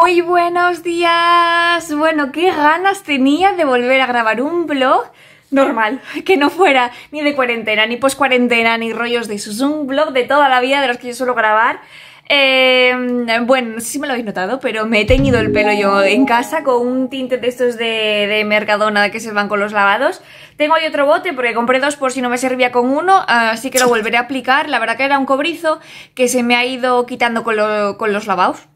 Muy buenos días. Bueno, qué ganas tenía de volver a grabar un vlog normal, que no fuera ni de cuarentena, ni post cuarentena, ni rollos de esos. Un vlog de toda la vida de los que yo suelo grabar. Eh, bueno, no sé si me lo habéis notado, pero me he teñido el pelo yo en casa con un tinte de estos de, de Mercadona que se van con los lavados. Tengo ahí otro bote porque compré dos por si no me servía con uno, así que lo volveré a aplicar. La verdad que era un cobrizo que se me ha ido quitando con, con los lavados.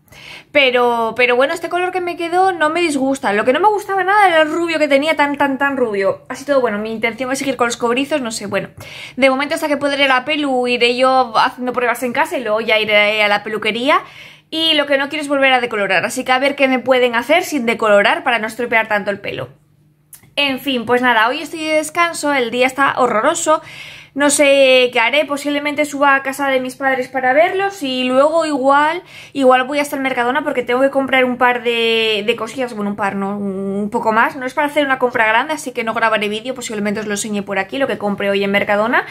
Pero, pero bueno, este color que me quedó no me disgusta. Lo que no me gustaba nada era el rubio que tenía, tan, tan, tan rubio. Así todo, bueno, mi intención es seguir con los cobrizos, no sé, bueno. De momento hasta que pueda ir a la pelu, iré yo haciendo pruebas en casa y luego ya iré a la peluquería. Y lo que no quiero es volver a decolorar, así que a ver qué me pueden hacer sin decolorar para no estropear tanto el pelo. En fin, pues nada, hoy estoy de descanso, el día está horroroso. No sé qué haré, posiblemente suba a casa de mis padres para verlos y luego igual, igual voy hasta el Mercadona porque tengo que comprar un par de, de cosillas, bueno, un par, no, un poco más. No es para hacer una compra grande, así que no grabaré vídeo, posiblemente os lo enseñe por aquí, lo que compré hoy en Mercadona.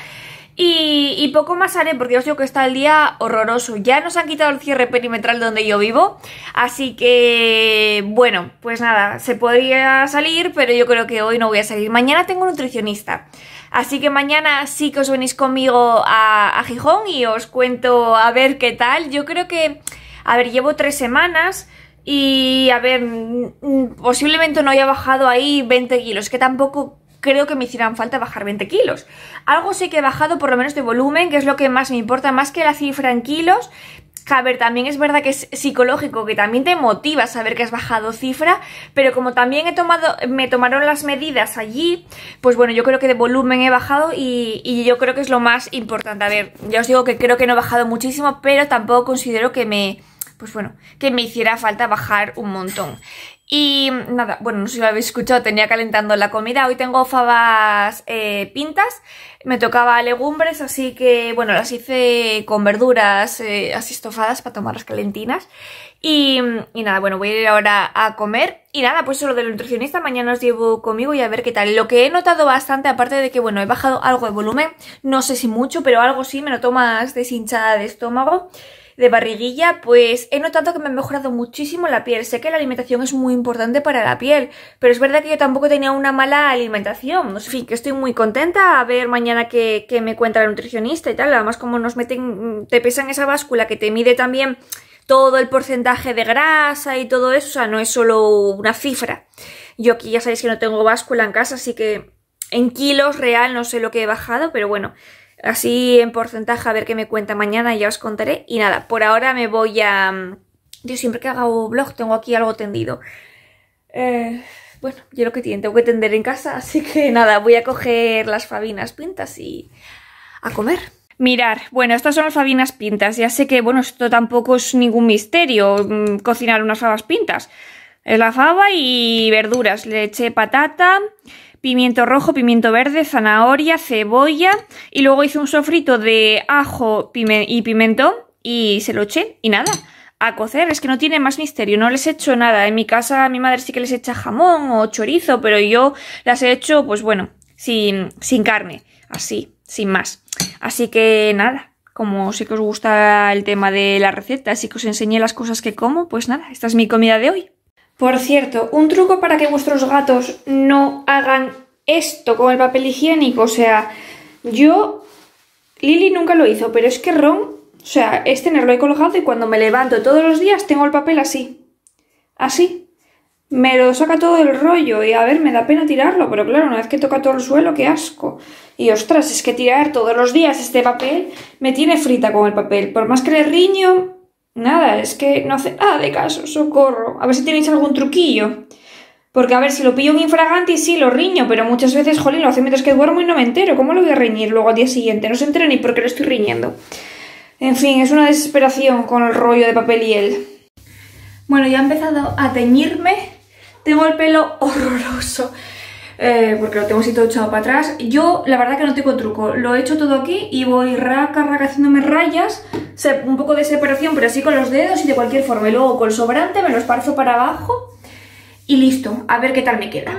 Y, y poco más haré porque os digo que está el día horroroso. Ya nos han quitado el cierre perimetral donde yo vivo. Así que, bueno, pues nada, se podría salir, pero yo creo que hoy no voy a salir. Mañana tengo nutricionista. Así que mañana sí que os venís conmigo a, Gijón y os cuento a ver qué tal. Yo creo que, a ver, llevo tres semanas. Y a ver, posiblemente no haya bajado ahí 20 kilos, que tampoco creo que me hicieran falta bajar 20 kilos. Algo sí que he bajado por lo menos de volumen, que es lo que más me importa, más que la cifra en kilos. A ver, también es verdad que es psicológico, que también te motiva saber que has bajado cifra, pero como también he tomado, me tomaron las medidas allí, pues bueno, yo creo que de volumen he bajado y, y yo creo que es lo más importante. A ver, ya os digo que creo que no he bajado muchísimo, pero tampoco considero que me, pues bueno, que me hiciera falta bajar un montón. Y nada, bueno, no sé si lo habéis escuchado, tenía calentando la comida. Hoy tengo fabas eh, pintas, me tocaba legumbres, así que bueno, las hice con verduras eh, así estofadas para tomarlas calentinas. Y, y nada, bueno, voy a ir ahora a comer. Y nada, pues eso lo del nutricionista, mañana os llevo conmigo y a ver qué tal. Lo que he notado bastante, aparte de que, bueno, he bajado algo de volumen, no sé si mucho, pero algo sí, me noto más deshinchada de estómago de barriguilla, pues he notado que me ha mejorado muchísimo la piel. Sé que la alimentación es muy importante para la piel, pero es verdad que yo tampoco tenía una mala alimentación. En fin, que estoy muy contenta a ver mañana qué, qué me cuenta la nutricionista y tal. Además, como nos meten, te pesan esa báscula que te mide también todo el porcentaje de grasa y todo eso, o sea, no es solo una cifra. Yo aquí ya sabéis que no tengo báscula en casa, así que en kilos real no sé lo que he bajado, pero bueno, así en porcentaje a ver qué me cuenta mañana ya os contaré. Y nada, por ahora me voy a... Yo siempre que hago vlog tengo aquí algo tendido. Eh, bueno, yo lo que tiene, tengo que tender en casa, así que nada, voy a coger las fabinas pintas y a comer. Mirar, bueno, estas son las fabinas pintas. Ya sé que, bueno, esto tampoco es ningún misterio, mm, cocinar unas fabas pintas. Es la fava y verduras. Le eché patata, pimiento rojo, pimiento verde, zanahoria, cebolla y luego hice un sofrito de ajo y pimentón y se lo eché y nada. A cocer, es que no tiene más misterio, no les he hecho nada. En mi casa mi madre sí que les echa jamón o chorizo, pero yo las he hecho, pues bueno, sin, sin carne, así, sin más. Así que nada, como sé que os gusta el tema de la receta, así que os enseñé las cosas que como, pues nada, esta es mi comida de hoy. Por cierto, un truco para que vuestros gatos no hagan esto con el papel higiénico, o sea, yo Lily nunca lo hizo, pero es que Ron, o sea, es tenerlo ahí colgado y cuando me levanto todos los días tengo el papel así. Así. Me lo saca todo el rollo y a ver, me da pena tirarlo, pero claro, una vez que toca todo el suelo, qué asco. Y ostras, es que tirar todos los días este papel me tiene frita con el papel. Por más que le riño, nada, es que no hace nada de caso, socorro. A ver si tenéis algún truquillo. Porque a ver, si lo pillo en infraganti sí lo riño, pero muchas veces, jolín, lo hace mientras que duermo y no me entero. ¿Cómo lo voy a riñir luego al día siguiente? No se entera ni por qué lo estoy riñendo. En fin, es una desesperación con el rollo de papel y él. Bueno, ya he empezado a teñirme. Tengo el pelo horroroso. Eh, porque lo tengo así todo echado para atrás. Yo, la verdad que no tengo truco. Lo he hecho todo aquí y voy raca, raca haciéndome rayas. Un poco de separación, pero así con los dedos y de cualquier forma. Y luego con el sobrante me lo esparzo para abajo. Y listo. A ver qué tal me queda.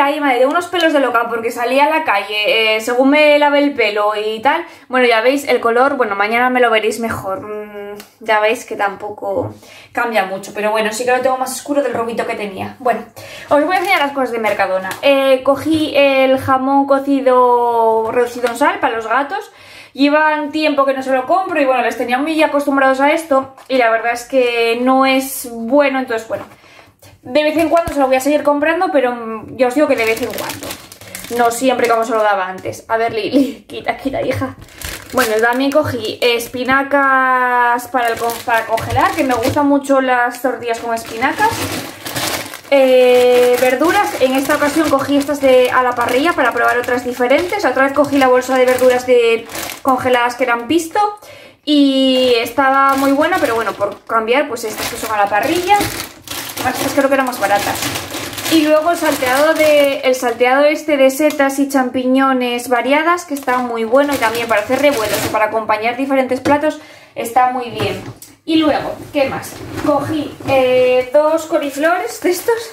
Ahí, madre, de unos pelos de loca porque salí a la calle, eh, según me lavé el pelo y tal. Bueno, ya veis el color, bueno, mañana me lo veréis mejor. Mm, ya veis que tampoco cambia mucho, pero bueno, sí que lo tengo más oscuro del robito que tenía. Bueno, os voy a enseñar las cosas de Mercadona. Eh, cogí el jamón cocido reducido en sal para los gatos. Llevan tiempo que no se lo compro y bueno, les tenía muy acostumbrados a esto y la verdad es que no es bueno, entonces bueno de vez en cuando se lo voy a seguir comprando, pero mm, yo os digo que de vez en cuando. No siempre como se lo daba antes. A ver, Lili, quita, quita, hija. Bueno, también cogí espinacas para, el, para congelar, que me gustan mucho las tortillas con espinacas. Eh, verduras, en esta ocasión cogí estas de a la parrilla para probar otras diferentes. Otra vez cogí la bolsa de verduras de congeladas que eran pisto y estaba muy buena, pero bueno, por cambiar, pues estas que son a la parrilla creo que eran más. Y luego el salteado, de, el salteado este de setas y champiñones variadas, que está muy bueno y también para hacer revuelos o para acompañar diferentes platos está muy bien. Y luego, ¿qué más? Cogí eh, dos coliflores de estos.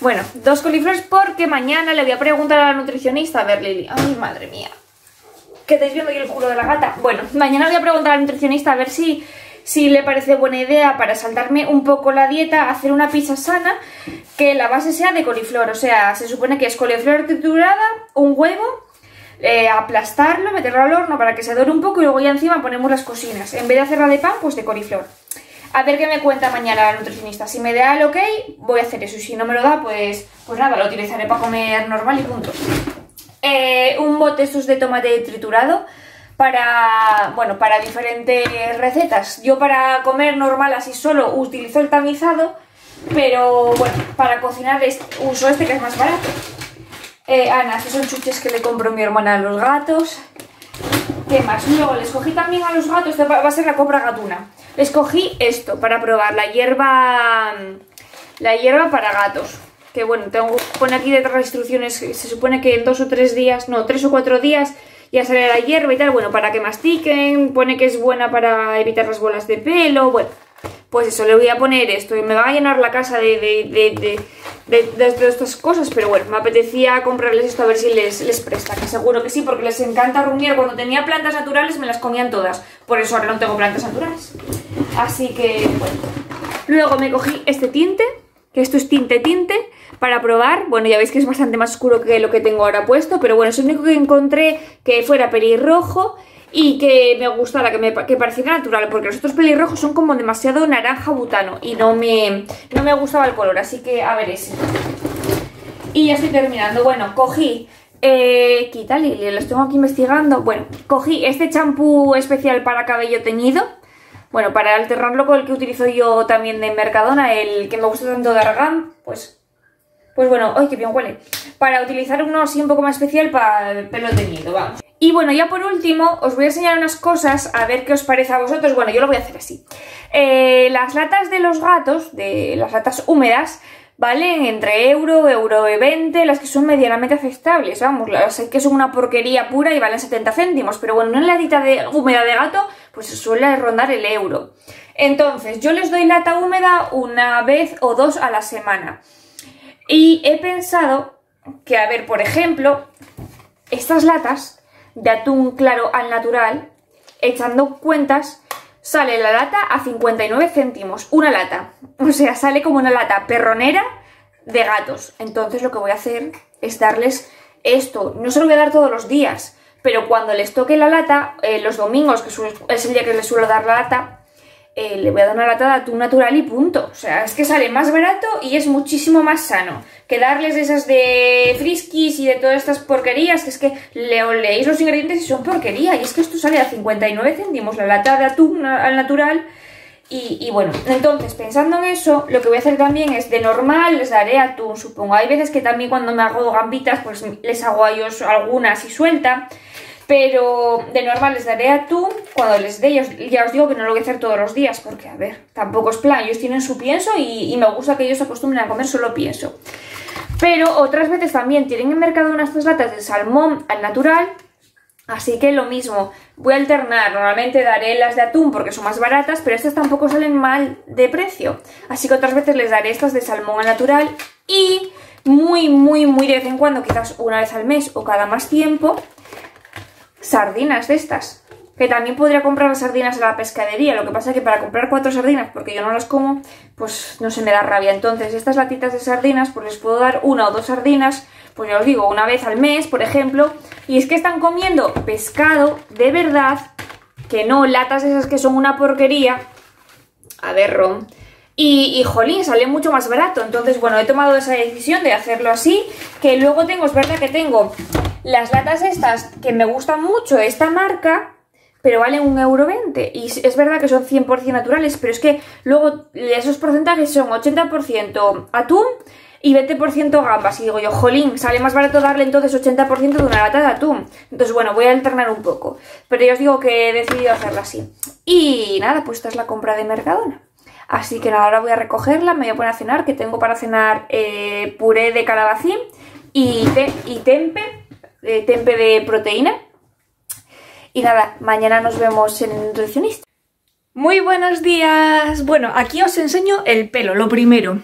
Bueno, dos coliflores porque mañana le voy a preguntar a la nutricionista, a ver Lili, ay madre mía, que estáis viendo ahí el culo de la gata. Bueno, mañana voy a preguntar a la nutricionista a ver si si le parece buena idea para saltarme un poco la dieta, hacer una pizza sana que la base sea de coliflor. O sea, se supone que es coliflor triturada, un huevo, eh, aplastarlo, meterlo al horno para que se dore un poco y luego ya encima ponemos las cocinas. En vez de hacerla de pan, pues de coliflor. A ver qué me cuenta mañana la nutricionista. Si me da el ok, voy a hacer eso. Y si no me lo da, pues, pues nada, lo utilizaré para comer normal y punto. Eh, un bote estos de tomate triturado para, bueno, para diferentes recetas. Yo para comer normal así solo utilizo el tamizado, pero bueno, para cocinar uso este que es más barato. Eh, Ana, estos son chuches que le compro a mi hermana a los gatos. ¿Qué más? Luego les cogí también a los gatos, esta va a ser la compra gatuna. Les cogí esto para probar, la hierba, la hierba para gatos. Que bueno, tengo, pone aquí detrás las instrucciones, se supone que en dos o tres días, no, tres o cuatro días ya sale la hierba y tal, bueno, para que mastiquen, pone que es buena para evitar las bolas de pelo, bueno, pues eso, le voy a poner esto y me va a llenar la casa de, de, de, estas cosas, pero bueno, me apetecía comprarles esto a ver si les, les presta, que seguro que sí, porque les encanta rumiar, cuando tenía plantas naturales me las comían todas, por eso ahora no tengo plantas naturales, así que bueno. Luego me cogí este tinte, que esto es tinte tinte, para probar. Bueno, ya veis que es bastante más oscuro que lo que tengo ahora puesto, pero bueno, es el único que encontré que fuera pelirrojo y que me gustara, que, me, que pareciera natural, porque los otros pelirrojos son como demasiado naranja butano y no me, no me gustaba el color, así que a ver ese. Y ya estoy terminando. Bueno, cogí... Eh, ¿Qué tal? Y los tengo aquí investigando. Bueno, cogí este champú especial para cabello teñido. Bueno, para alternarlo con el que utilizo yo también de Mercadona, el que me gusta tanto de Argan, pues pues bueno, ¡ay, qué bien huele! Para utilizar uno así un poco más especial para el pelo teñido, vamos. Y bueno, ya por último, os voy a enseñar unas cosas, a ver qué os parece a vosotros. Bueno, yo lo voy a hacer así. Eh, las latas de los gatos, de las latas húmedas, valen entre euro, euro y 20, las que son medianamente aceptables, vamos, las que son una porquería pura y valen 70 céntimos, pero bueno, una latita de húmeda de gato, pues suele rondar el euro. Entonces, yo les doy lata húmeda una vez o dos a la semana. Y he pensado que, a ver, por ejemplo, estas latas de atún claro al natural, echando cuentas, sale la lata a 59 céntimos, una lata. O sea, sale como una lata perronera de gatos. Entonces lo que voy a hacer es darles esto. No se lo voy a dar todos los días, pero cuando les toque la lata, eh, los domingos, que es el día que les suelo dar la lata, eh, le voy a dar una lata de atún natural y punto. O sea, es que sale más barato y es muchísimo más sano que darles esas de friskies y de todas estas porquerías, que es que le, leéis los ingredientes y son porquería. Y es que esto sale a 59 céntimos la lata de atún al natural. Y, bueno, entonces pensando en eso, lo que voy a hacer también es de normal les daré atún, supongo. Hay veces que también cuando me hago gambitas, pues les hago a ellos algunas y suelta. Pero de normal les daré atún cuando les dé. Ya os, digo que no lo voy a hacer todos los días porque, a ver, tampoco es plan. Ellos tienen su pienso y, me gusta que ellos se acostumbren a comer solo pienso. Pero otras veces también tienen en mercado unas latas de salmón al natural. Así que lo mismo, voy a alternar, normalmente daré las de atún porque son más baratas, pero estas tampoco salen mal de precio. Así que otras veces les daré estas de salmón al natural y muy, muy, muy de vez en cuando, quizás una vez al mes o cada más tiempo, sardinas de estas. Que también podría comprar las sardinas en la pescadería. Lo que pasa es que para comprar cuatro sardinas, porque yo no las como, pues no se me da rabia. Entonces, estas latitas de sardinas, pues les puedo dar una o dos sardinas, pues ya os digo, una vez al mes, por ejemplo. Y es que están comiendo pescado de verdad, que no latas esas que son una porquería. A ver, Ron. Y, y, jolín, sale mucho más barato. Entonces, bueno, he tomado esa decisión de hacerlo así. Que luego tengo, es verdad que tengo las latas estas que me gustan mucho, esta marca, pero valen un euro. Y es verdad que son 100% naturales, pero es que luego esos porcentajes son 80% atún y 20% gambas. Y digo yo, jolín, sale más barato darle entonces 80% de una lata de atún. Entonces, bueno, voy a alternar un poco. Pero ya os digo que he decidido hacerlo así. Y nada, pues esta es la compra de Mercadona. Así que nada, ahora voy a recogerla, me voy a poner a cenar, que tengo para cenar eh, puré de calabacín y tempe, eh, tempe de proteína y nada, mañana nos vemos en el nutricionista. Muy buenos días. Bueno, aquí os enseño el pelo, lo primero.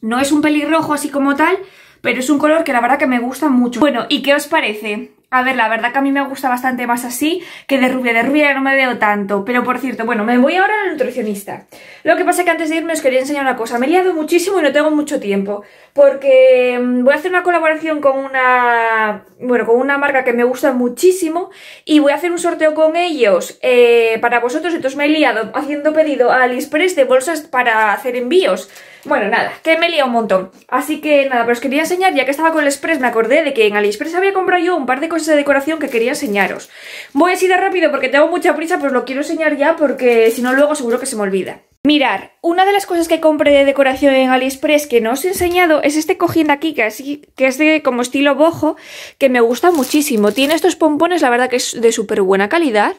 No es un pelirrojo así como tal, pero es un color que la verdad que me gusta mucho. Bueno, ¿y qué os parece? A ver, la verdad que a mí me gusta bastante más así que de rubia. De rubia no me veo tanto. Pero por cierto, bueno, me voy ahora al nutricionista. Lo que pasa es que antes de irme os quería enseñar una cosa. Me he liado muchísimo y no tengo mucho tiempo. Porque mm, voy a hacer una colaboración con una... Bueno, con una marca que me gusta muchísimo. Y voy a hacer un sorteo con ellos eh, para vosotros. Entonces me he liado haciendo pedido a AliExpress de bolsas para hacer envíos. Bueno, nada, que me he un montón. Así que nada, pero os quería enseñar, ya que estaba con el Express, me acordé de que en AliExpress había comprado yo un par de cosas de decoración que quería enseñaros. Voy así de rápido porque tengo mucha prisa, pues lo quiero enseñar ya porque si no luego seguro que se me olvida. Mirar, una de las cosas que compré de decoración en AliExpress que no os he enseñado es este cojín de aquí, que es, que es de como estilo bojo, que me gusta muchísimo. Tiene estos pompones, la verdad que es de súper buena calidad.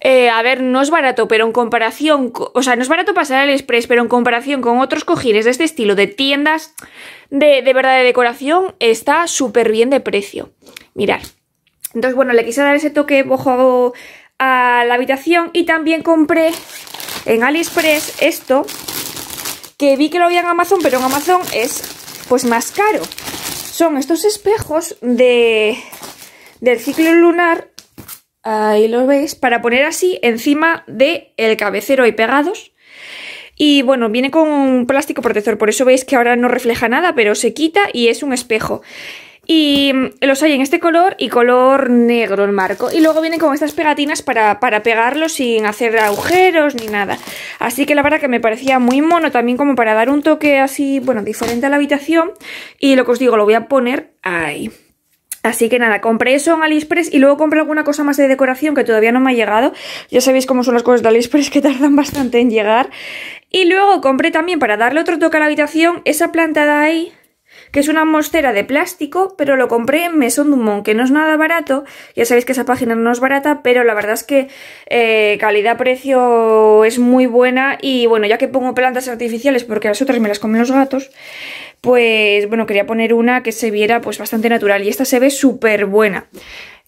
Eh, a ver, no es barato, pero en comparación, o sea, no es barato pasar al Express, pero en comparación con otros cojines de este estilo de tiendas de, de verdad de decoración, está súper bien de precio. Mirad. Entonces, bueno, le quise dar ese toque bojo a la habitación y también compré en AliExpress esto, que vi que lo había en Amazon, pero en Amazon es pues más caro. Son estos espejos de, del ciclo lunar Ahí lo veis, para poner así encima del el cabecero y pegados. Y bueno, viene con un plástico protector, por eso veis que ahora no refleja nada, pero se quita y es un espejo. Y los hay en este color y color negro el marco. Y luego vienen con estas pegatinas para, para pegarlos sin hacer agujeros ni nada. Así que la verdad que me parecía muy mono también como para dar un toque así, bueno, diferente a la habitación. Y lo que os digo, lo voy a poner ahí. Así que nada, compré eso en AliExpress y luego compré alguna cosa más de decoración que todavía no me ha llegado. Ya sabéis cómo son las cosas de AliExpress que tardan bastante en llegar. Y luego compré también para darle otro toque a la habitación esa planta de ahí, que es una mostera de plástico, pero lo compré en Maison Dumont, que no es nada barato. Ya sabéis que esa página no es barata, pero la verdad es que eh, calidad-precio es muy buena. Y bueno, ya que pongo plantas artificiales, porque las otras me las comen los gatos, pues bueno, quería poner una que se viera pues bastante natural y esta se ve súper buena.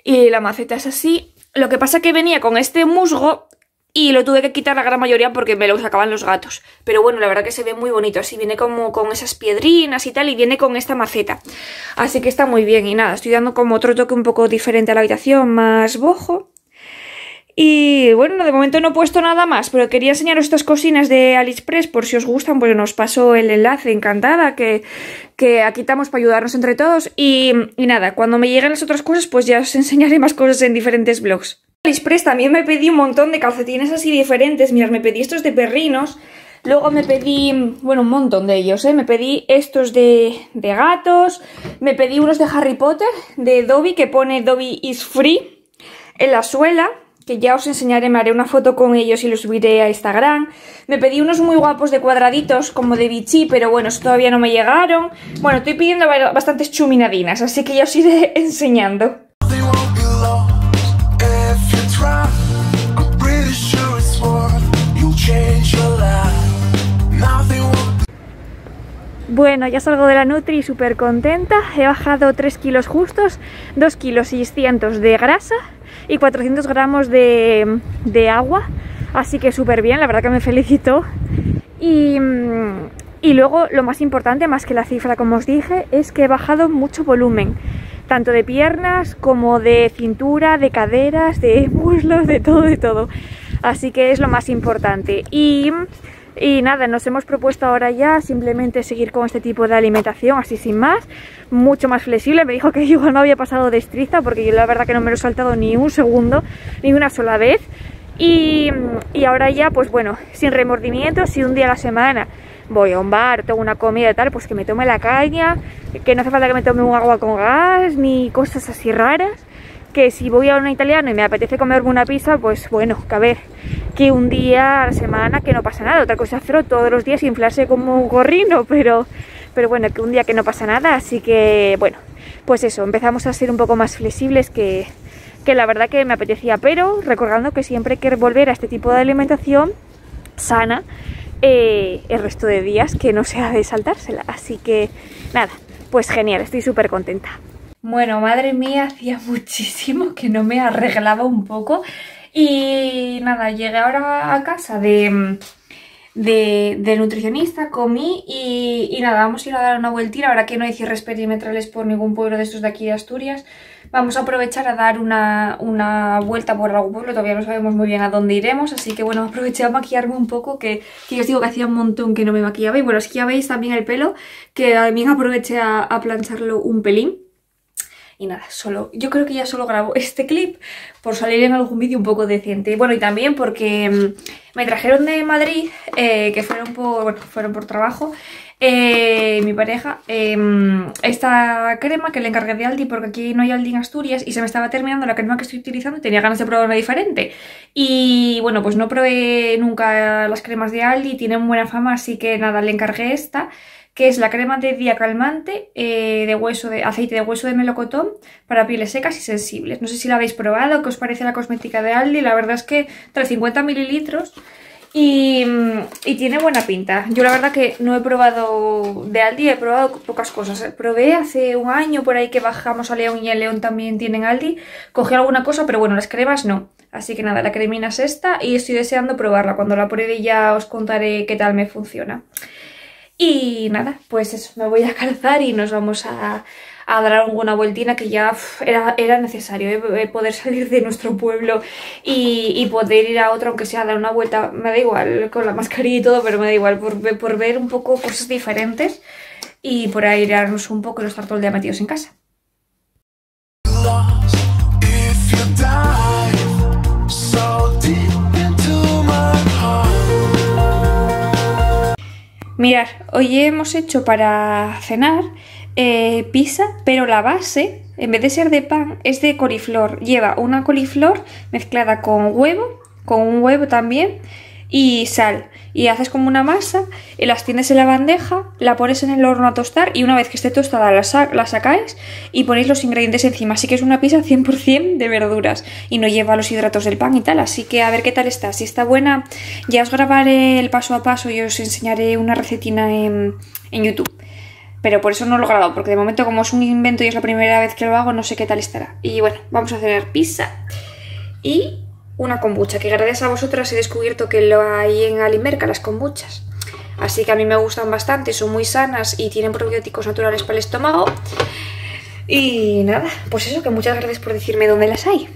Y la maceta es así. Lo que pasa que venía con este musgo y lo tuve que quitar la gran mayoría porque me lo sacaban los gatos. Pero bueno, la verdad que se ve muy bonito. Así viene como con esas piedrinas y tal y viene con esta maceta. Así que está muy bien y nada, estoy dando como otro toque un poco diferente a la habitación, más bojo. Y bueno, de momento no he puesto nada más, pero quería enseñaros estas cocinas de AliExpress por si os gustan, pues nos paso el enlace, encantada, que, que aquí estamos para ayudarnos entre todos. Y, y nada, cuando me lleguen las otras cosas, pues ya os enseñaré más cosas en diferentes blogs. AliExpress también me pedí un montón de calcetines así diferentes, mirad, me pedí estos de perrinos, luego me pedí, bueno, un montón de ellos, ¿eh? Me pedí estos de, de gatos, me pedí unos de Harry Potter, de Dobby, que pone Dobby is free en la suela que ya os enseñaré, me haré una foto con ellos y los subiré a Instagram. Me pedí unos muy guapos de cuadraditos, como de bichi, pero bueno, todavía no me llegaron. Bueno, estoy pidiendo bastantes chuminadinas, así que ya os iré enseñando. Bueno, ya salgo de la Nutri súper contenta. He bajado 3 kilos justos, 2 kilos 600 de grasa y 400 gramos de, agua. Así que súper bien, la verdad que me felicito. Y, Y luego lo más importante, más que la cifra como os dije, es que he bajado mucho volumen, tanto de piernas como de cintura, de caderas, de muslos, de todo, de todo. Así que es lo más importante. Y, y nada, nos hemos propuesto ahora ya simplemente seguir con este tipo de alimentación, así sin más, mucho más flexible. Me dijo que igual no había pasado de estriza porque yo la verdad que no me lo he saltado ni un segundo, ni una sola vez. Y, y ahora ya, pues bueno, sin remordimientos, y un día a la semana voy a un bar, tengo una comida y tal, pues que me tome la caña, que no hace falta que me tome un agua con gas, ni cosas así raras, que si voy a una italiana y me apetece comerme una pizza, pues bueno, que a ver, que un día a la semana que no pasa nada, otra cosa hacerlo todos los días inflarse como un gorrino, pero, pero bueno, que un día que no pasa nada, así que bueno, pues eso, empezamos a ser un poco más flexibles que, que la verdad que me apetecía, pero recordando que siempre hay que volver a este tipo de alimentación sana, eh, el resto de días que no sea de saltársela. Así que nada, pues genial, estoy súper contenta. Bueno, madre mía, hacía muchísimo que no me arreglaba un poco. Y nada, llegué ahora a casa de, de, nutricionista, comí y, nada, vamos a ir a dar una vueltita ahora que no hay cierres perimetrales por ningún pueblo de estos de aquí de Asturias. Vamos a aprovechar a dar una, una, vuelta por algún pueblo, todavía no sabemos muy bien a dónde iremos, así que bueno, aproveché a maquillarme un poco, que, que os digo que hacía un montón que no me maquillaba. Y bueno, es ya veis también el pelo, que también aproveché a plancharlo un pelín. Y nada, solo, yo creo que ya solo grabo este clip por salir en algún vídeo un poco decente. Bueno, y también porque mm, me trajeron de Madrid, eh, que fueron por, bueno, fueron por trabajo, eh, mi pareja, em, esta crema que le encargué de Aldi porque aquí no hay Aldi en Asturias y se me estaba terminando la crema que estoy utilizando y tenía ganas de probar una diferente. Y bueno, pues no probé nunca las cremas de Aldi, tienen buena fama, así que nada, le encargué esta que es la crema de día calmante eh, de hueso de aceite de hueso de melocotón para pieles secas y sensibles. No sé si la habéis probado, qué os parece la cosmética de Aldi, la verdad es que trae 50 mililitros y, y, tiene buena pinta. Yo la verdad que no he probado de Aldi, he probado pocas cosas. Probé hace un año por ahí que bajamos a León y en León también tienen Aldi. Cogí alguna cosa, pero bueno, las cremas no. Así que nada, la cremina es esta y estoy deseando probarla. Cuando la pruebe ya os contaré qué tal me funciona. Y nada, pues eso, me voy a calzar y nos vamos a, a dar alguna vueltina que ya era, era, necesario ¿eh? poder salir de nuestro pueblo y, y, poder ir a otro, aunque sea dar una vuelta, me da igual, con la mascarilla y todo, pero me da igual, por, por ver un poco cosas diferentes y por airearnos un poco y no estar todo el día metidos en casa. Mirad, hoy hemos hecho para cenar eh, pizza, pero la base, en vez de ser de pan, es de coliflor. Lleva una coliflor mezclada con huevo, con un huevo también, y sal. Y haces como una masa, y las tienes en la bandeja, la pones en el horno a tostar y una vez que esté tostada la, la sacáis y ponéis los ingredientes encima. Así que es una pizza 100% de verduras y no lleva los hidratos del pan y tal. Así que a ver qué tal está. Si está buena, ya os grabaré el paso a paso y os enseñaré una recetina en, en YouTube. Pero por eso no lo he grabado, porque de momento como es un invento y es la primera vez que lo hago, no sé qué tal estará. Y bueno, vamos a hacer pizza y una kombucha, que gracias a vosotras he descubierto que lo hay en Alimerca, las kombuchas. Así que a mí me gustan bastante, son muy sanas y tienen probióticos naturales para el estómago. Y nada, pues eso, que muchas gracias por decirme dónde las hay.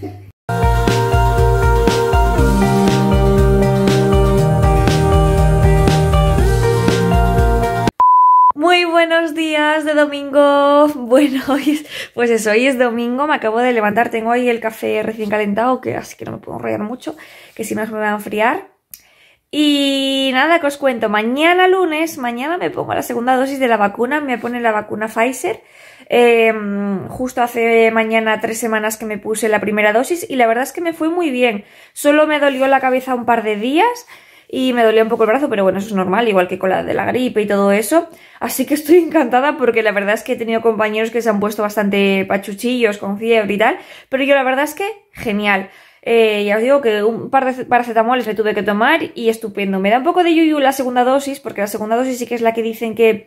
Buenos días de domingo. Bueno, hoy pues eso, hoy es domingo, me acabo de levantar, tengo ahí el café recién calentado, que así que no me puedo enrollar mucho, que si no me va a enfriar. Y nada, que os cuento, mañana lunes, mañana me pongo la segunda dosis de la vacuna, me pone la vacuna Pfizer. Em, justo hace mañana tres semanas que me puse la primera dosis y la verdad es que me fue muy bien. Solo me dolió la cabeza un par de días y me dolía un poco el brazo, pero bueno, eso es normal, igual que con la de la gripe y todo eso. Así que estoy encantada porque la verdad es que he tenido compañeros que se han puesto bastante pachuchillos, con fiebre y tal, pero yo la verdad es que genial. Eh, ya os digo que un par de paracetamoles le tuve que tomar y estupendo. Me da un poco de yuyu la segunda dosis, porque la segunda dosis sí que es la que dicen que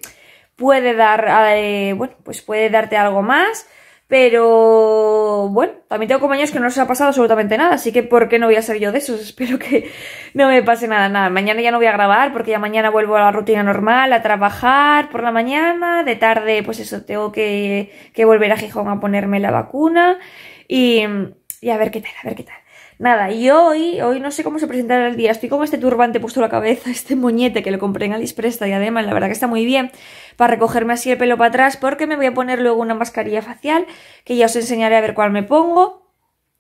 puede dar, eh, bueno, pues puede darte algo más, Pero bueno, también tengo compañeros que no les ha pasado absolutamente nada, así que ¿por qué no voy a ser yo de esos? Espero que no me pase nada, nada. Mañana ya no voy a grabar porque ya mañana vuelvo a la rutina normal, a trabajar por la mañana, de tarde pues eso, tengo que, que volver a Gijón a ponerme la vacuna y, y a ver qué tal, a ver qué tal. Nada, y hoy, hoy no sé cómo se presentará el día. Estoy con este turbante puesto en la cabeza, este moñete que lo compré en Aliexpress y además la verdad que está muy bien para recogerme así el pelo para atrás porque me voy a poner luego una mascarilla facial que ya os enseñaré a ver cuál me pongo.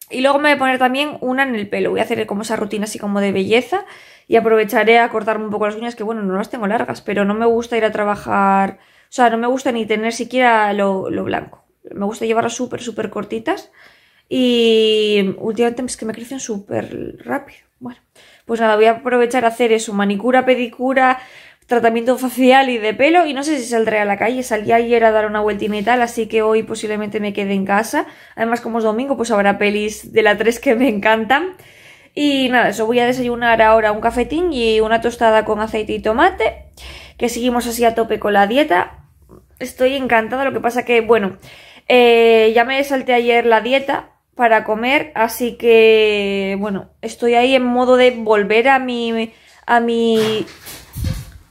Y luego me voy a poner también una en el pelo. Voy a hacer como esa rutina así como de belleza y aprovecharé a cortarme un poco las uñas que bueno, no las tengo largas, pero no me gusta ir a trabajar, o sea, no me gusta ni tener siquiera lo, lo blanco. Me gusta llevarlas súper, súper cortitas y últimamente es que me crecen súper rápido. Bueno, pues nada, voy a aprovechar a hacer eso, manicura, pedicura, tratamiento facial y de pelo y no sé si saldré a la calle, salí ayer a dar una vueltina y tal, así que hoy posiblemente me quede en casa. Además, como es domingo, pues habrá pelis de la 3 que me encantan. Y nada, eso voy a desayunar ahora un cafetín y una tostada con aceite y tomate, que seguimos así a tope con la dieta. Estoy encantada, lo que pasa que, bueno, eh, ya me salté ayer la dieta, para comer, así que bueno, estoy ahí en modo de volver a mi a mi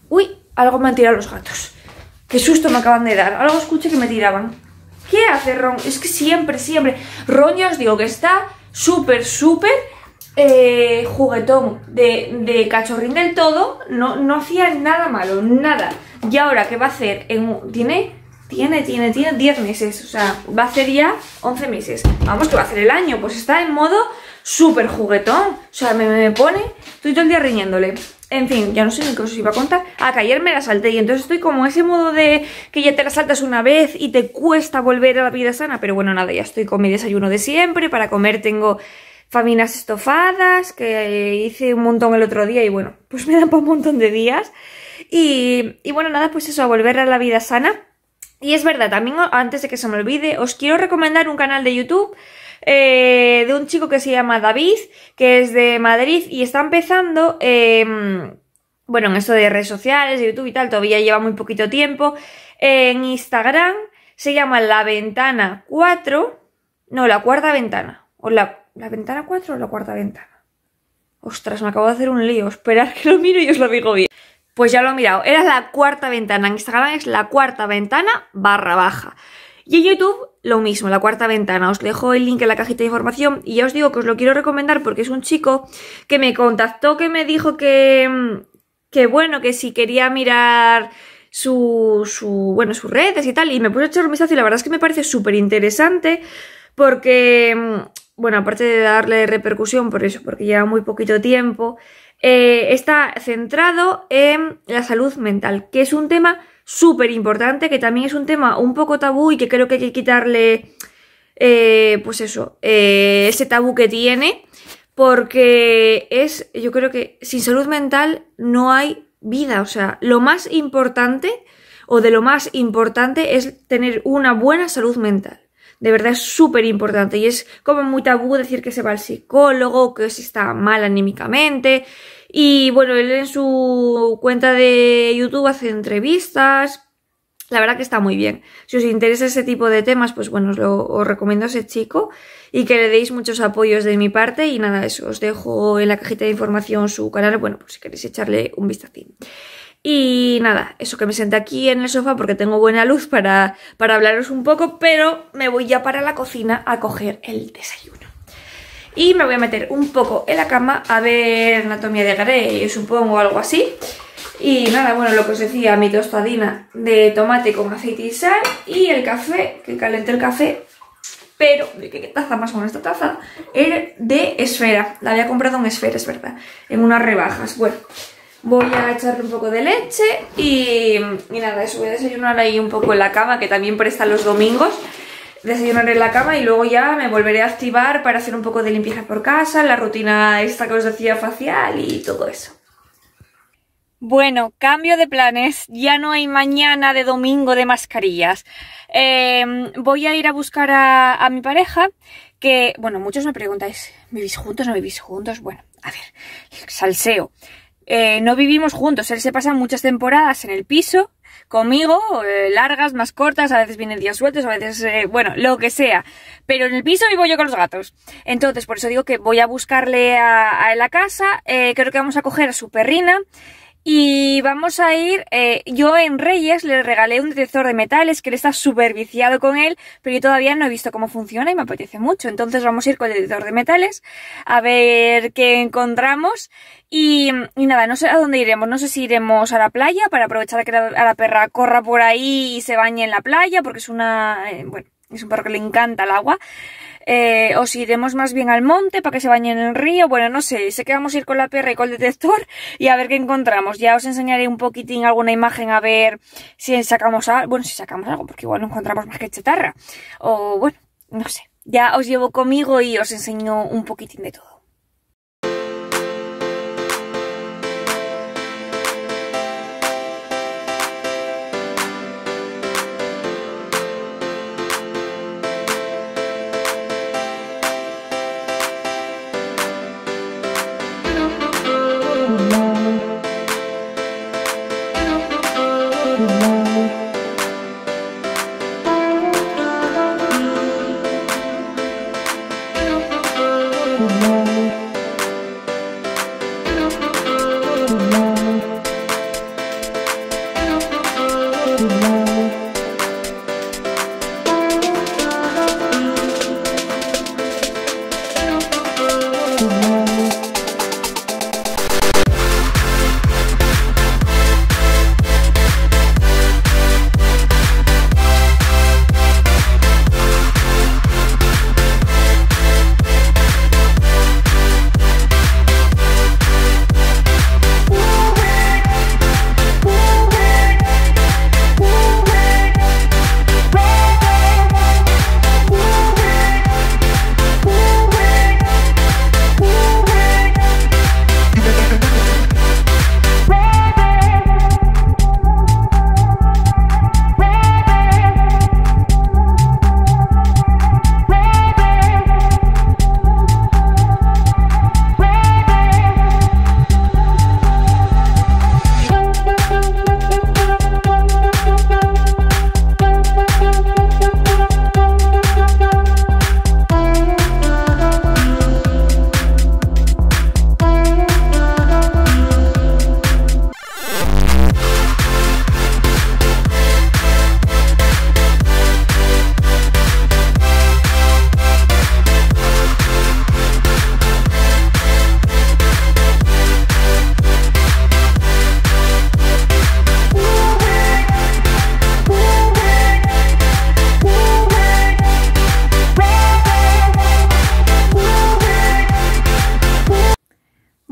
Uy, algo me han tirado los gatos. Qué susto me acaban de dar. Algo escuché que me tiraban. ¿Qué hace Ron? Es que siempre, siempre. Ron ya os digo que está súper, súper eh, juguetón de, de, cachorrín del todo. No, no hacía nada malo, nada. Y ahora, ¿qué va a hacer? En, tiene tiene, tiene, tiene 10 meses, o sea, va a hacer ya 11 meses. Vamos, que va a hacer el año, pues está en modo súper juguetón. O sea, me, me, pone, estoy todo el día riñéndole. En fin, ya no sé ni qué os iba a contar. Ah, que ayer me la salté y entonces estoy como ese modo de que ya te la saltas una vez y te cuesta volver a la vida sana. Pero bueno, nada, ya estoy con mi desayuno de siempre. Para comer tengo faminas estofadas, que hice un montón el otro día y bueno, pues me dan para un montón de días. Y, y bueno, nada, pues eso, a volver a la vida sana. Y es verdad, también antes de que se me olvide, os quiero recomendar un canal de YouTube eh, de un chico que se llama David, que es de Madrid y está empezando, eh, bueno, en esto de redes sociales, de YouTube y tal, todavía lleva muy poquito tiempo. en Instagram se llama La Ventana 4, no, la cuarta ventana, o la, la ventana 4 o la cuarta ventana. Ostras, me acabo de hacer un lío, esperar que lo miro y os lo digo bien. Pues ya lo he mirado, era la cuarta ventana, en Instagram es la cuarta ventana barra baja. Y en YouTube lo mismo, la cuarta ventana. Os dejo el link en la cajita de información y ya os digo que os lo quiero recomendar porque es un chico que me contactó, que me dijo que, que bueno, que si quería mirar su, su, bueno, sus redes y tal, y me puse a echar un vistazo y la verdad es que me parece súper interesante porque, bueno, aparte de darle repercusión por eso, porque lleva muy poquito tiempo, eh, está centrado en la salud mental, que es un tema súper importante, que también es un tema un poco tabú y que creo que hay que quitarle, eh, pues eso, eh, ese tabú que tiene, porque es, yo creo que sin salud mental no hay vida, o sea, lo más importante o de lo más importante es tener una buena salud mental. De verdad es súper importante y es como muy tabú decir que se va al psicólogo, que se está mal anímicamente. Y bueno, él en su cuenta de YouTube hace entrevistas. La verdad que está muy bien. Si os interesa ese tipo de temas, pues bueno, os, lo, recomiendo a ese chico y que le deis muchos apoyos de mi parte. Y nada, eso, os dejo en la cajita de información su canal, bueno, pues si queréis echarle un vistacín. Y nada, eso que me senté aquí en el sofá porque tengo buena luz para, para hablaros un poco, pero me voy ya para la cocina a coger el desayuno. Y me voy a meter un poco en la cama a ver Anatomía de Grey, supongo, algo así. Y nada, bueno, lo que os decía, mi tostadina de tomate con aceite y sal y el café, que calenté el café, pero, ¿de qué taza más con esta taza? Era de esfera, la había comprado en esfera, es verdad, en unas rebajas. Bueno, Voy a echarle un poco de leche y, y nada, eso voy a desayunar ahí un poco en la cama, que también presta los domingos. Desayunar en la cama y luego ya me volveré a activar para hacer un poco de limpieza por casa, la rutina esta que os decía facial y todo eso. Bueno, cambio de planes, ya no hay mañana de domingo de mascarillas. Eh, voy a ir a buscar a, a mi pareja, que, bueno, muchos me preguntáis, ¿vivís juntos? ¿No vivís juntos? Bueno, a ver, salseo. Eh, no vivimos juntos, él se pasa muchas temporadas en el piso conmigo, eh, largas, más cortas, a veces vienen días sueltos, a veces, eh, bueno, lo que sea. Pero en el piso vivo yo con los gatos. Entonces, por eso digo que voy a buscarle a, a la casa, eh, creo que vamos a coger a su perrina. Y vamos a ir, eh, yo en Reyes le regalé un detector de metales que él está súper viciado con él, pero yo todavía no he visto cómo funciona y me apetece mucho. Entonces vamos a ir con el detector de metales a ver qué encontramos. Y, y nada, no sé a dónde iremos, no sé si iremos a la playa para aprovechar que la, a la perra corra por ahí y se bañe en la playa, porque es una, eh, bueno, es un perro que le encanta el agua. Eh, o si iremos más bien al monte para que se bañe en el río. Bueno, no sé, sé que vamos a ir con la perra y con el detector y a ver qué encontramos. Ya os enseñaré un poquitín alguna imagen a ver si sacamos algo. Bueno, si sacamos algo, porque igual no encontramos más que chatarra. O bueno, no sé. Ya os llevo conmigo y os enseño un poquitín de todo.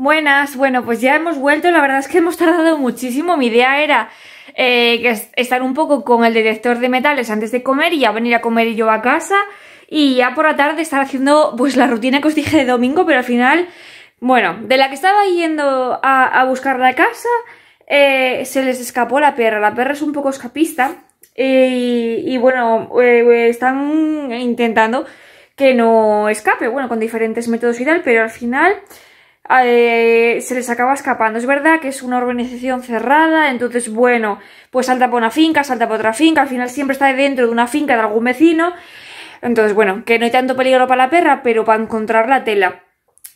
Buenas, bueno, pues ya hemos vuelto, la verdad es que hemos tardado muchísimo, mi idea era eh, estar un poco con el detector de metales antes de comer y ya venir a comer yo a casa y ya por la tarde estar haciendo pues la rutina que os dije de domingo, pero al final, bueno, de la que estaba yendo a, a buscar la casa, eh, se les escapó la perra, la perra es un poco escapista y, y bueno, eh, están intentando que no escape, bueno, con diferentes métodos y tal, pero al final eh, se les acaba escapando. Es verdad que es una organización cerrada, entonces, bueno, pues salta por una finca, salta por otra finca, al final siempre está dentro de una finca de algún vecino. Entonces, bueno, que no hay tanto peligro para la perra, pero para encontrar la tela.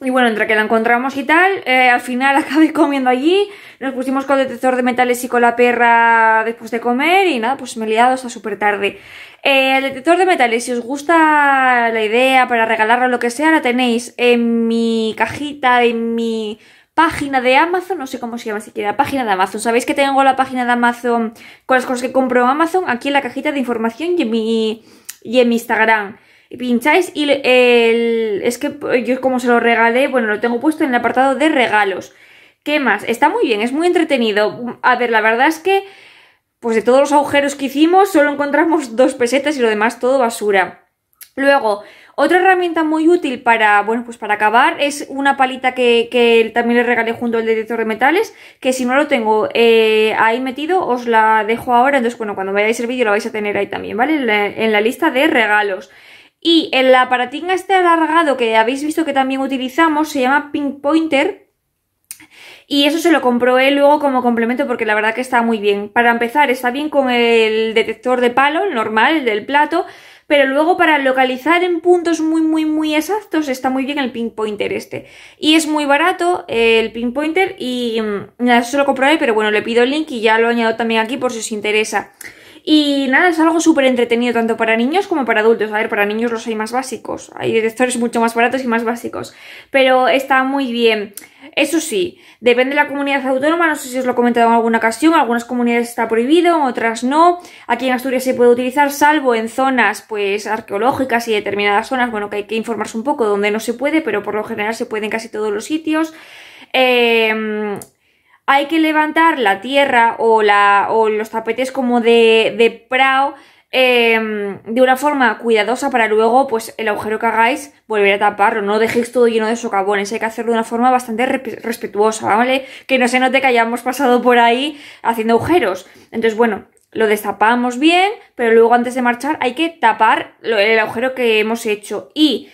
Y bueno, entre que la encontramos y tal, eh, al final acabé comiendo allí, nos pusimos con detector de metales y con la perra después de comer y nada, pues me he liado hasta súper tarde. Eh, el detector de metales, si os gusta la idea para regalarlo lo que sea, la tenéis en mi cajita, en mi página de Amazon, no sé cómo se llama siquiera, página de Amazon. Sabéis que tengo la página de Amazon con las cosas que compro en Amazon aquí en la cajita de información y en mi, y en mi Instagram pincháis y el, es que yo como se lo regalé, bueno, lo tengo puesto en el apartado de regalos. ¿Qué más? Está muy bien, es muy entretenido. A ver, la verdad es que, pues de todos los agujeros que hicimos, solo encontramos dos pesetas y lo demás todo basura. Luego, otra herramienta muy útil para, bueno, pues para acabar es una palita que, que también le regalé junto al detector de metales, que si no lo tengo eh, ahí metido, os la dejo ahora, entonces, bueno, cuando veáis el vídeo lo vais a tener ahí también, ¿vale? En la, en la lista de regalos. Y el aparatín este alargado que habéis visto que también utilizamos se llama Pink Pointer Y eso se lo compró él luego como complemento porque la verdad que está muy bien. Para empezar, está bien con el detector de palo, el normal, el del plato, pero luego para localizar en puntos muy muy muy exactos está muy bien el pinpointer este. Y es muy barato el pinpointer y mm, nada, eso se lo compró pero bueno, le pido el link y ya lo añado también aquí por si os interesa. Y nada, es algo súper entretenido tanto para niños como para adultos. A ver, para niños los hay más básicos. Hay detectores mucho más baratos y más básicos. Pero está muy bien. Eso sí, depende de la comunidad autónoma, no sé si os lo he comentado en alguna ocasión, algunas comunidades está prohibido, otras no. Aquí en Asturias se puede utilizar, salvo en zonas pues arqueológicas y determinadas zonas, bueno, que hay que informarse un poco donde no se puede, pero por lo general se puede en casi todos los sitios. Eh, hay que levantar la tierra o, la, o los tapetes como de, de prao em, de una forma cuidadosa para luego, pues el agujero que hagáis, volver a taparlo. No dejéis todo lleno de socavones. Hay que hacerlo de una forma bastante respetuosa, ¿vale? Que no se note que hayamos pasado por ahí haciendo agujeros. Entonces, bueno, lo destapamos bien, pero luego antes de marchar hay que tapar el agujero que hemos hecho. Y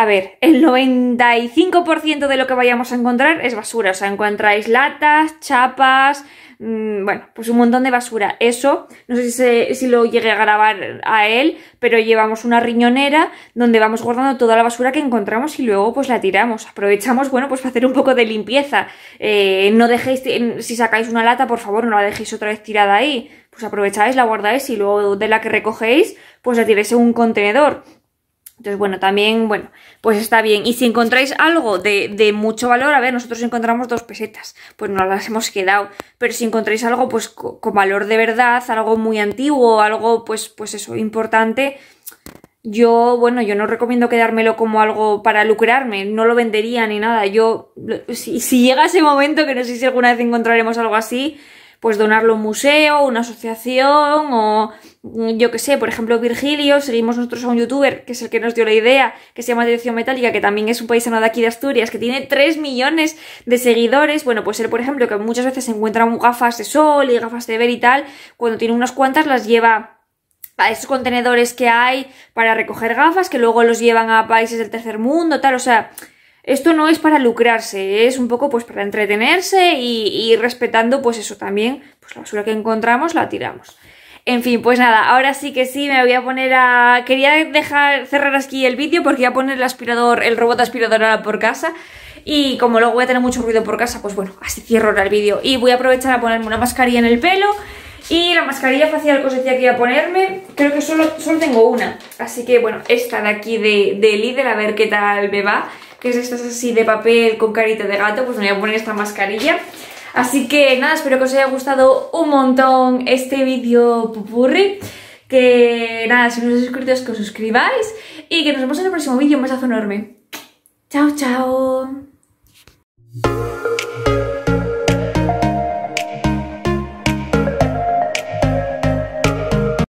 a ver, el 95% de lo que vayamos a encontrar es basura. O sea, encontráis latas, chapas, mmm, bueno, pues un montón de basura. Eso, no sé si, si, lo llegué a grabar a él, pero llevamos una riñonera donde vamos guardando toda la basura que encontramos y luego pues la tiramos. Aprovechamos, bueno, pues para hacer un poco de limpieza. Eh, no dejéis, si sacáis una lata, por favor, no la dejéis otra vez tirada ahí. Pues aprovecháis, la guardáis y luego de la que recogéis, pues la tiréis en un contenedor. Entonces, bueno, también, bueno, pues está bien. Y si encontráis algo de, de, mucho valor, a ver, nosotros encontramos dos pesetas, pues no las hemos quedado. Pero si encontráis algo, pues con valor de verdad, algo muy antiguo, algo, pues, pues eso, importante, yo, bueno, yo no recomiendo quedármelo como algo para lucrarme, no lo vendería ni nada. Yo, si, si llega ese momento, que no sé si alguna vez encontraremos algo así, pues donarlo a un museo, una asociación o yo que sé, por ejemplo Virgilio, seguimos nosotros a un youtuber que es el que nos dio la idea, que se llama Dirección Metálica, que también es un paisano de aquí de Asturias, que tiene 3 millones de seguidores, bueno, pues él por ejemplo que muchas veces se encuentra gafas de sol y gafas de ver y tal, cuando tiene unas cuantas las lleva a esos contenedores que hay para recoger gafas que luego los llevan a países del tercer mundo, tal, o sea, esto no es para lucrarse, es un poco pues para entretenerse y, y, respetando pues eso también, pues la basura que encontramos la tiramos. En fin, pues nada, ahora sí que sí me voy a poner a... Quería dejar cerrar aquí el vídeo porque voy a poner el aspirador, el robot aspirador ahora por casa y como luego voy a tener mucho ruido por casa, pues bueno, así cierro ahora el vídeo. Y voy a aprovechar a ponerme una mascarilla en el pelo y la mascarilla facial que os decía que iba a ponerme, creo que solo, solo tengo una, así que bueno, esta de aquí de, de Lidl, a ver qué tal me va que es estas así de papel con carita de gato, pues me voy a poner esta mascarilla. Así que nada, espero que os haya gustado un montón este vídeo pupurri. Que nada, si no os suscrito que os suscribáis y que nos vemos en el próximo vídeo. Un besazo enorme. Chao, chao.